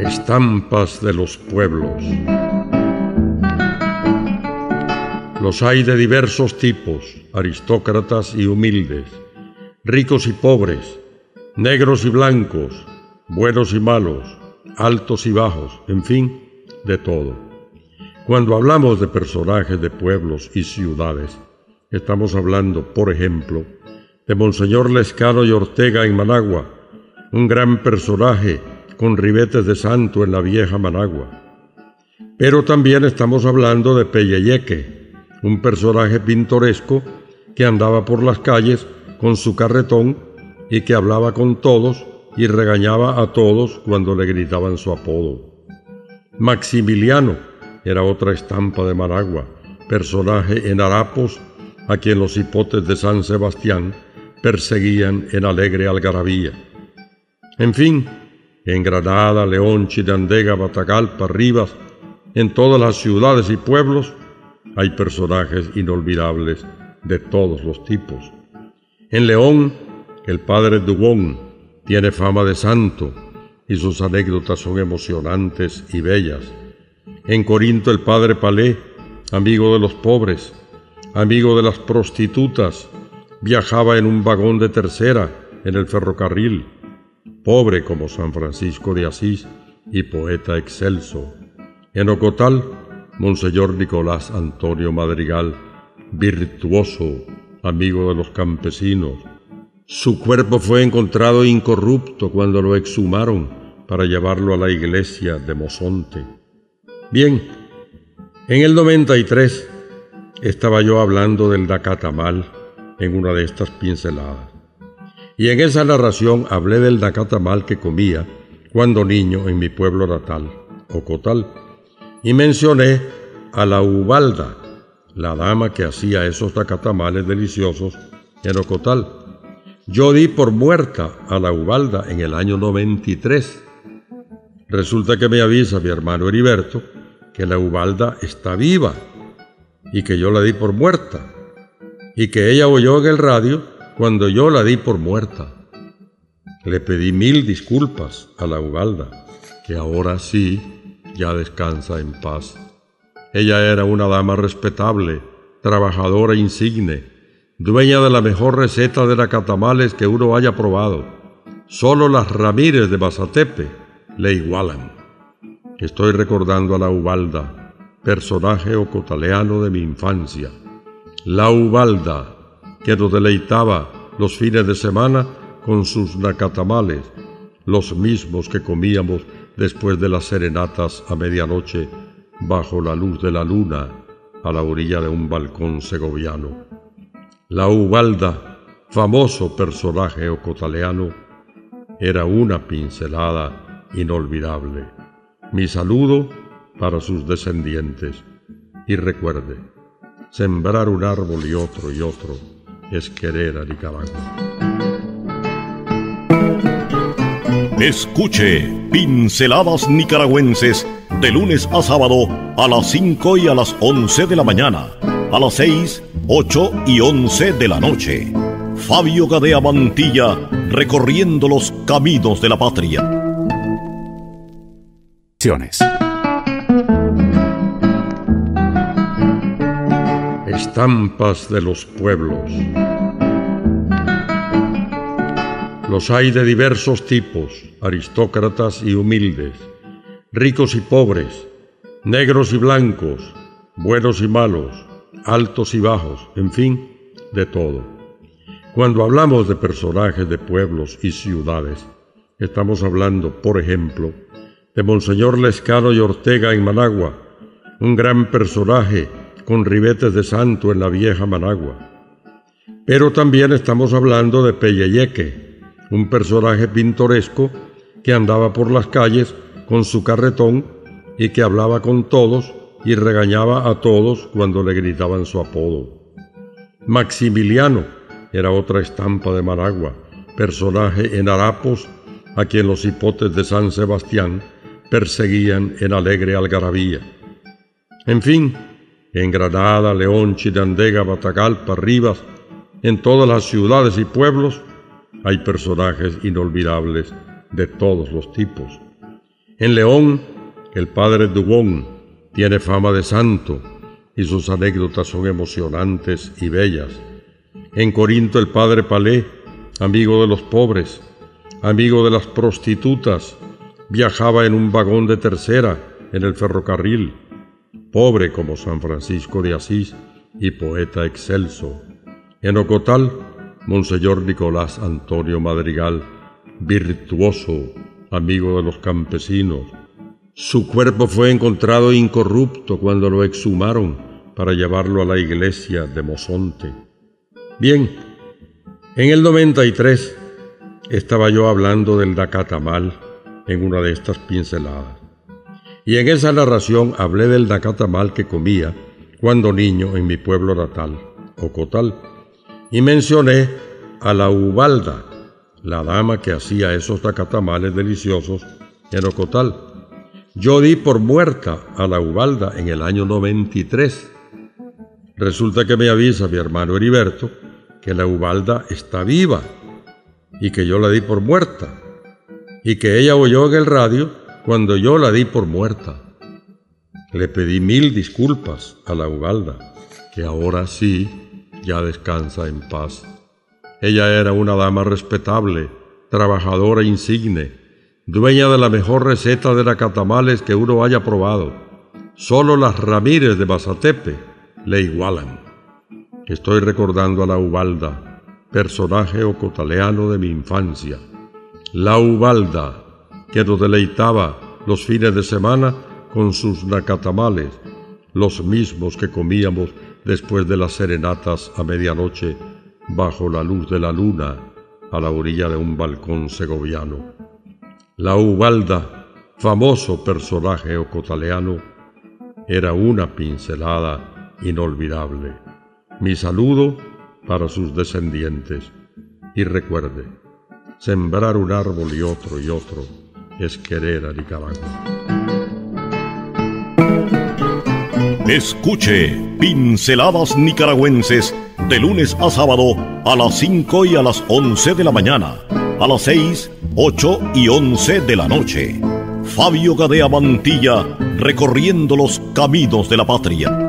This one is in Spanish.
Estampas de los pueblos. Los hay de diversos tipos, aristócratas y humildes, ricos y pobres, negros y blancos, buenos y malos, altos y bajos, en fin, de todo. Cuando hablamos de personajes de pueblos y ciudades, estamos hablando, por ejemplo, de Monseñor Lescano y Ortega en Managua, un gran personaje con ribetes de santo en la vieja Managua. Pero también estamos hablando de Pelleyeque, un personaje pintoresco que andaba por las calles con su carretón y que hablaba con todos y regañaba a todos cuando le gritaban su apodo. Maximiliano era otra estampa de Managua, personaje en harapos a quien los hipotes de San Sebastián perseguían en alegre algarabía. En fin, en Granada, León, Chinandega, Batagalpa, Rivas, en todas las ciudades y pueblos, hay personajes inolvidables de todos los tipos. En León, el padre Dubón tiene fama de santo y sus anécdotas son emocionantes y bellas. En Corinto, el padre Palé, amigo de los pobres, amigo de las prostitutas, viajaba en un vagón de tercera en el ferrocarril, pobre como San Francisco de Asís y poeta excelso. En Ocotal, Monseñor Nicolás Antonio Madrigal, virtuoso, amigo de los campesinos. Su cuerpo fue encontrado incorrupto cuando lo exhumaron para llevarlo a la iglesia de Mozonte. Bien, en el 93 estaba yo hablando del Dacatamal en una de estas pinceladas. Y en esa narración hablé del Dacatamal que comía cuando niño en mi pueblo natal, Ocotal, y mencioné a la Ubalda, la dama que hacía esos dacatamales deliciosos en Ocotal. Yo di por muerta a la Ubalda en el año 93. Resulta que me avisa mi hermano Heriberto que la Ubalda está viva y que yo la di por muerta y que ella oyó en el radio cuando yo la di por muerta. Le pedí mil disculpas a la Ubalda, que ahora sí ya descansa en paz. Ella era una dama respetable, trabajadora insigne, dueña de la mejor receta de la catamales que uno haya probado. Solo las Ramírez de Bazatepe le igualan. Estoy recordando a la Ubalda, personaje ocotaleano de mi infancia. La Ubalda, que nos deleitaba los fines de semana con sus nacatamales, los mismos que comíamos después de las serenatas a medianoche bajo la luz de la luna a la orilla de un balcón segoviano. La Ubalda, famoso personaje ocotaleano, era una pincelada inolvidable. Mi saludo para sus descendientes. Y recuerde, sembrar un árbol y otro y otro es querer a Nicaragua. Escuche Pinceladas Nicaragüenses de lunes a sábado a las 5 y a las 11 de la mañana, a las 6, 8 y 11 de la noche. Fabio Gadea Mantilla recorriendo los caminos de la patria. Estampas de los pueblos. Los hay de diversos tipos, aristócratas y humildes, ricos y pobres, negros y blancos, buenos y malos, altos y bajos, en fin, de todo. Cuando hablamos de personajes de pueblos y ciudades, estamos hablando, por ejemplo, de Monseñor Lescano y Ortega en Managua, un gran personaje con ribetes de santo en la vieja Managua. Pero también estamos hablando de Pelleyeque, un personaje pintoresco que andaba por las calles con su carretón y que hablaba con todos y regañaba a todos cuando le gritaban su apodo. Maximiliano era otra estampa de Managua, personaje en harapos a quien los hipotes de San Sebastián perseguían en alegre algarabía. En fin, en Granada, León, Chinandega, Batagalpa, Rivas, en todas las ciudades y pueblos, hay personajes inolvidables de todos los tipos. En León, el padre Dubón tiene fama de santo y sus anécdotas son emocionantes y bellas. En Corinto, el padre Palé, amigo de los pobres, amigo de las prostitutas, viajaba en un vagón de tercera en el ferrocarril, pobre como San Francisco de Asís y poeta excelso. En Ocotal, Monseñor Nicolás Antonio Madrigal, virtuoso, amigo de los campesinos. Su cuerpo fue encontrado incorrupto cuando lo exhumaron para llevarlo a la iglesia de Mozonte. Bien, en el 93 estaba yo hablando del Dacatamal en una de estas pinceladas. Y en esa narración hablé del Dacatamal que comía cuando niño en mi pueblo natal, Ocotal, y mencioné a la Ubalda, la dama que hacía esos dacatamales deliciosos en Ocotal. Yo di por muerta a la Ubalda en el año 93. Resulta que me avisa mi hermano Heriberto que la Ubalda está viva y que yo la di por muerta y que ella oyó en el radio cuando yo la di por muerta. Le pedí mil disculpas a la Ubalda, que ahora sí ya descansa en paz. Ella era una dama respetable, trabajadora insigne, dueña de la mejor receta de la catamales que uno haya probado. Solo las Ramírez de Bazatepe le igualan. Estoy recordando a la Ubalda, personaje ocotaleano de mi infancia. La Ubalda, que nos deleitaba los fines de semana con sus nacatamales, los mismos que comíamos después de las serenatas a medianoche bajo la luz de la luna a la orilla de un balcón segoviano. La Ubalda, famoso personaje ocotaleano, era una pincelada inolvidable. Mi saludo para sus descendientes. Y recuerde, sembrar un árbol y otro y otro es querer a Nicaragua. Escuche Pinceladas Nicaragüenses de lunes a sábado a las 5 y a las 11 de la mañana, a las 6, 8 y 11 de la noche. Fabio Gadea Mantilla recorriendo los caminos de la patria.